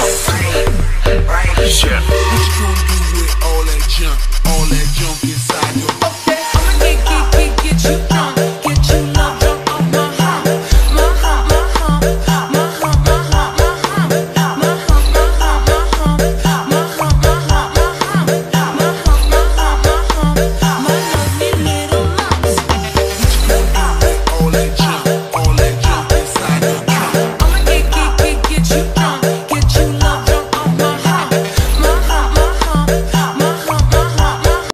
Right, right. Yeah.